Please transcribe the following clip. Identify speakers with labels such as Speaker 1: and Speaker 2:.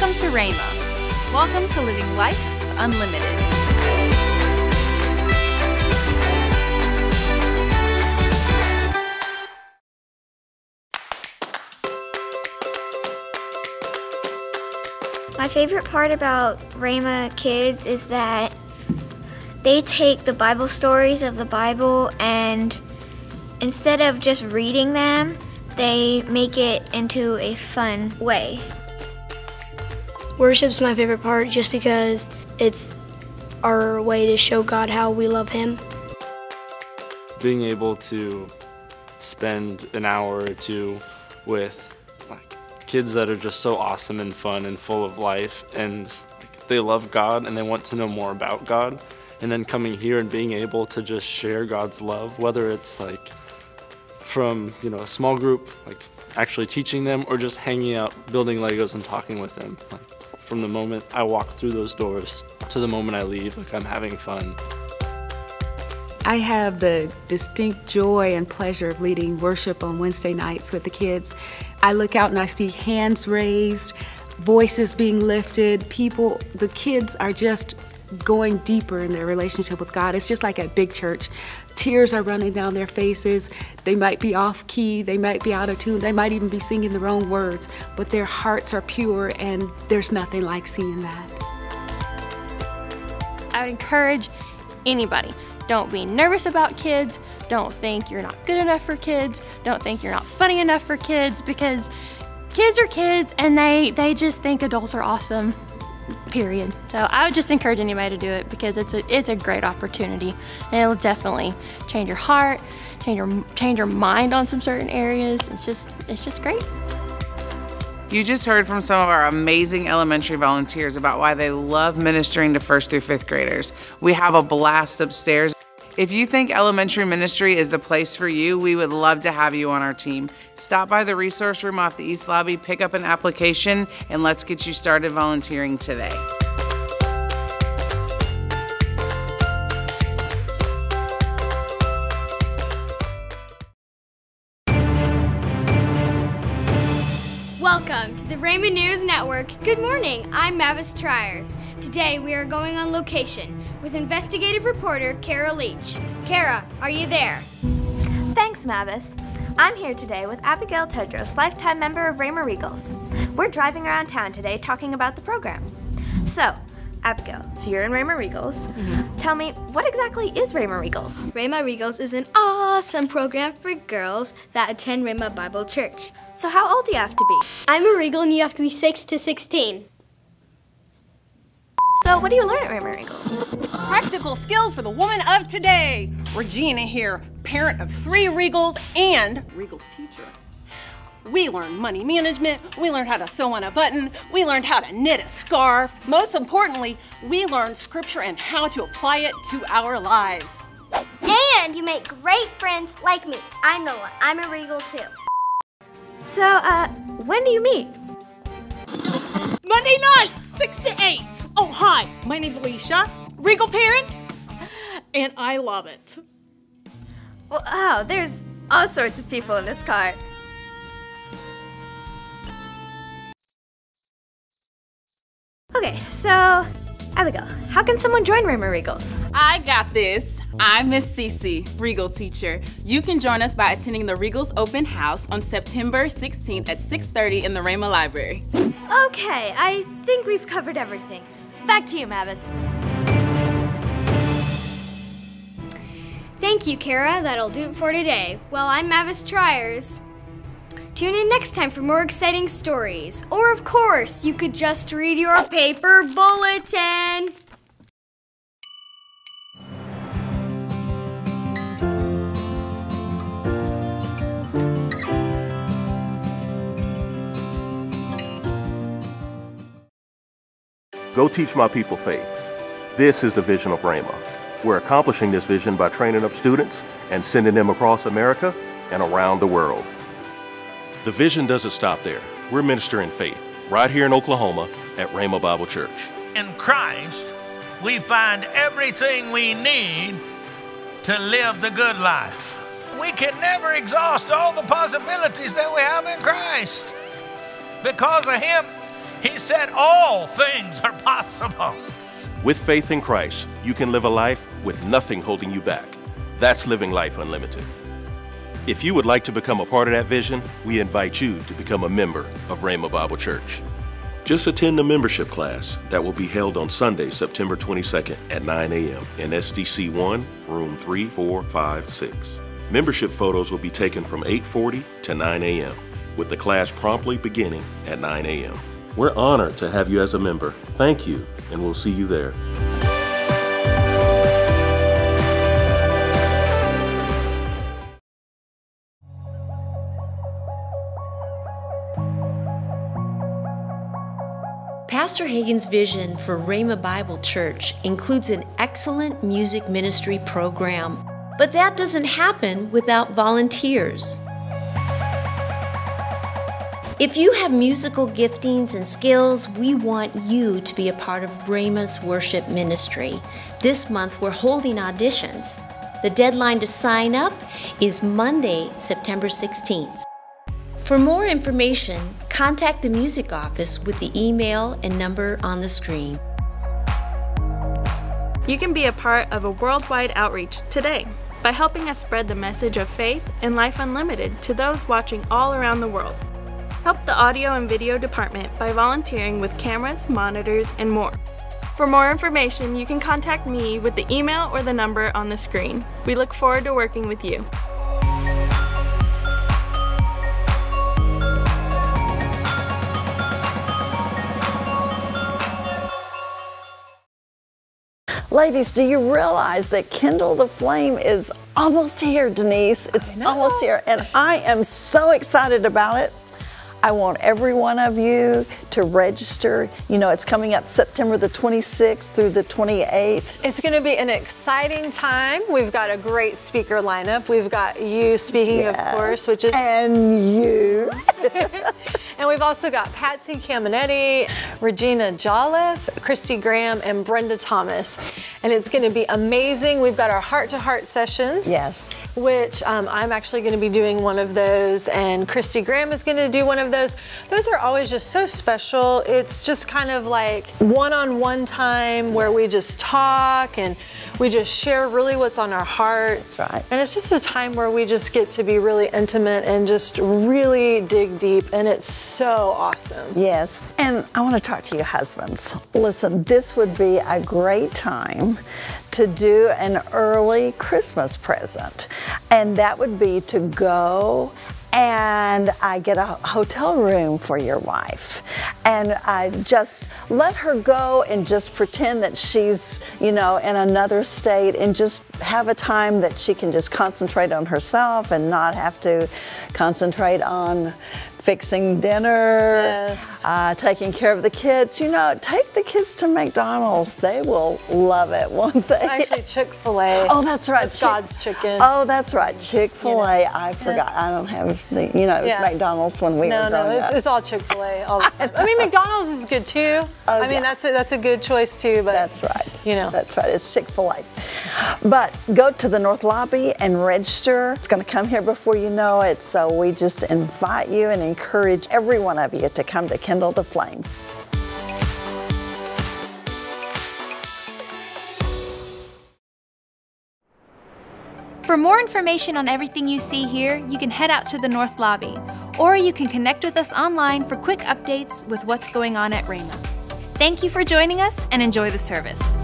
Speaker 1: Welcome to Rhema. Welcome to living life unlimited.
Speaker 2: My favorite part about Rhema Kids is that they take the Bible stories of the Bible and instead of just reading them, they make it into a fun way.
Speaker 3: Worship's my favorite part just because it's our way to show God how we love Him.
Speaker 4: Being able to spend an hour or two with like kids that are just so awesome and fun and full of life and like, they love God and they want to know more about God and then coming here and being able to just share God's love whether it's like from you know a small group like actually teaching them or just hanging out building Legos and talking with them like from the moment I walk through those doors to the moment I leave like I'm having fun.
Speaker 5: I have the distinct joy and pleasure of leading worship on Wednesday nights with the kids. I look out and I see hands raised, voices being lifted, people, the kids are just going deeper in their relationship with God. It's just like at big church. Tears are running down their faces. They might be off key, they might be out of tune, they might even be singing the wrong words, but their hearts are pure and there's nothing like seeing that.
Speaker 6: I would encourage anybody don't be nervous about kids. Don't think you're not good enough for kids. Don't think you're not funny enough for kids because kids are kids and they, they just think adults are awesome. Period. So I would just encourage anybody to do it because it's a it's a great opportunity. And it'll definitely change your heart, change your change your mind on some certain areas. It's just it's just great.
Speaker 7: You just heard from some of our amazing elementary volunteers about why they love ministering to first through fifth graders. We have a blast upstairs. If you think elementary ministry is the place for you, we would love to have you on our team. Stop by the resource room off the East Lobby, pick up an application, and let's get you started volunteering today.
Speaker 8: Welcome to the Rhema News Network. Good morning, I'm Mavis Triers. Today we are going on location with investigative reporter Kara Leach. Kara, are you there?
Speaker 9: Thanks, Mavis. I'm here today with Abigail Tedros, lifetime member of Rhema Regals. We're driving around town today talking about the program. So, Abigail, so you're in Rhema Regals. Mm-hmm. Tell me, what exactly is Rhema Regals?
Speaker 8: Rhema Regals is an awesome program for girls that attend Rhema Bible Church.
Speaker 9: So how old do you have to be?
Speaker 8: I'm a Regal and you have to be 6 to 16.
Speaker 9: So what do you learn at Rhema Regals?
Speaker 10: Practical skills for the woman of today. Regina here, parent of three Regals and Regal's teacher. We learned money management, we learned how to sew on a button, we learned how to knit a scarf. Most importantly, we learned scripture and how to apply it to our lives.
Speaker 8: And you make great friends like me. I'm Noah. I'm a Regal too.
Speaker 9: So, uh, when do you meet?
Speaker 10: Monday night, 6 to 8. Oh, hi, my name's Alicia, Regal parent, and I love it.
Speaker 9: Well, oh, there's all sorts of people in this car. Okay, so Abigail, how can someone join Rhema Regals?
Speaker 11: I got this. I'm Miss Cece, Regal teacher. You can join us by attending the Regals open house on September 16th at 6:30 in the Rhema Library.
Speaker 9: Okay, I think we've covered everything. Back to you, Mavis.
Speaker 8: Thank you, Kara. That'll do it for today. Well, I'm Mavis Triers. Tune in next time for more exciting stories. Or, of course, you could just read your paper bulletin.
Speaker 12: Go teach my people faith. This is the vision of Rhema. We're accomplishing this vision by training up students and sending them across America and around the world. The vision doesn't stop there. We're ministering faith right here in Oklahoma at Rhema Bible Church.
Speaker 13: In Christ, we find everything we need to live the good life. We can never exhaust all the possibilities that we have in Christ. Because of Him, He said all things are possible.
Speaker 12: With faith in Christ, you can live a life with nothing holding you back. That's living life unlimited. If you would like to become a part of that vision, we invite you to become a member of Rhema Bible Church. Just attend the membership class that will be held on Sunday, September 22nd at 9 a.m. in SDC 1, room 3456. Membership photos will be taken from 8:40 to 9 a.m. with the class promptly beginning at 9 a.m. We're honored to have you as a member. Thank you, and we'll see you there.
Speaker 14: Pastor Hagin's vision for Rhema Bible Church includes an excellent music ministry program, but that doesn't happen without volunteers. If you have musical giftings and skills, we want you to be a part of Rhema's worship ministry. This month we're holding auditions. The deadline to sign up is Monday, September 16th. For more information, contact the music office with the email and number on the screen.
Speaker 15: You can be a part of a worldwide outreach today by helping us spread the message of faith and life unlimited to those watching all around the world. Help the audio and video department by volunteering with cameras, monitors, and more. For more information, you can contact me with the email or the number on the screen. We look forward to working with you.
Speaker 16: Ladies, do you realize that Kindle the Flame is almost here, Denise? It's almost here, and I am so excited about it. I want every one of you to register. You know, it's coming up September the 26th through the 28th.
Speaker 17: It's going to be an exciting time. We've got a great speaker lineup. We've got you speaking,
Speaker 16: Yes.
Speaker 17: of course, which is.
Speaker 16: And you.
Speaker 17: and we've also got Patsy Cameneti, Regina Jolliffe, Christy Graham, and Brenda Thomas. And it's going to be amazing. We've got our heart to heart sessions.
Speaker 16: Yes.
Speaker 17: Which um, I'm actually going to be doing one of those, and Christy Graham is going to do one of those. Those are always just so special. It's just kind of like one on one time where we just talk and we just share really what's on our heart. That's
Speaker 16: right.
Speaker 17: And it's just a time where we just get to be really intimate and just really dig deep, and it's so awesome.
Speaker 16: Yes, and I want to talk to you husbands. Listen, this would be a great time to do an early Christmas present, and that would be to go and I get a hotel room for your wife. And I just let her go and just pretend that she's, you know, in another state and just have a time that she can just concentrate on herself and not have to concentrate on fixing dinner, uh, taking care of the kids. You know, take the kids to McDonald's. They will love it, won't they?
Speaker 17: Actually, Chick fil A.
Speaker 16: Oh, that's right. Chick-
Speaker 17: God's chicken.
Speaker 16: Oh, that's right. Chick fil A. I forgot. I don't have the, you know, it was
Speaker 17: Yeah.
Speaker 16: McDonald's when we
Speaker 17: no,
Speaker 16: were
Speaker 17: no,
Speaker 16: growing
Speaker 17: it's, it's all Chick Fil A. all the time. I mean, McDonald's is good too. I mean,
Speaker 16: yeah.
Speaker 17: that's a, that's a good choice too. But
Speaker 16: That's right.
Speaker 17: You know,
Speaker 16: That's right. It's Chick fil A. But go to the North Lobby and register. It's going to come here before you know it. So we just invite you and encourage every one of you to come to Kindle the Flame.
Speaker 1: For more information on everything you see here, you can head out to the North Lobby, or you can connect with us online for quick updates with what's going on at Rhema. Thank you for joining us and enjoy the service.